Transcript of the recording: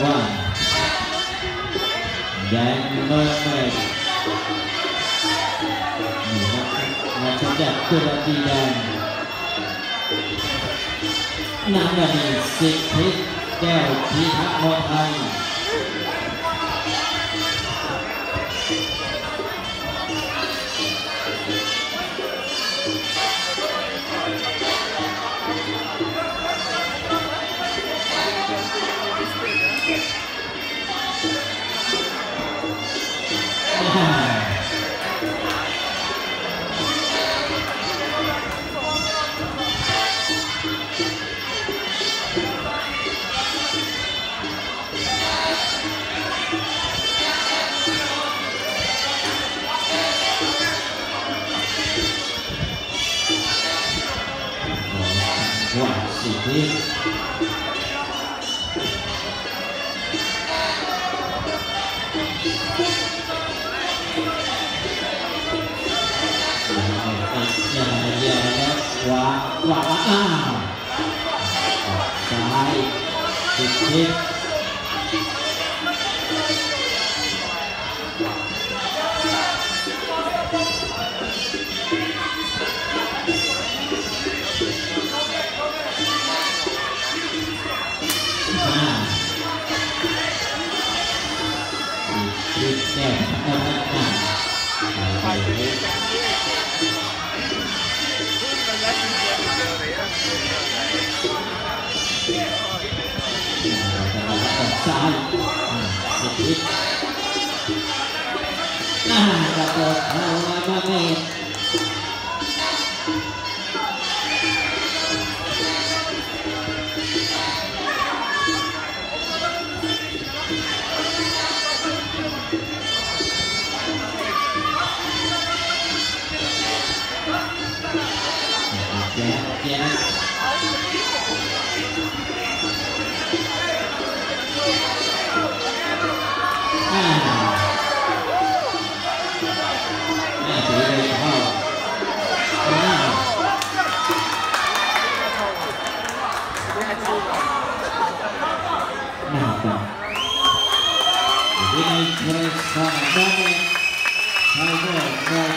one. Dan Mermaid. Ngăn chống chặt Kurati Dan. Nặng là mình xin thích đeo chi thác một hành. One, two, three. ขวาอ้าวซ้ายสิทธิห้าสิทธิแก้วพัฒนาไปไป ซ้าย sai một ít à và một hầu ba mét Yeah, yeah. 一二三，再见！再见！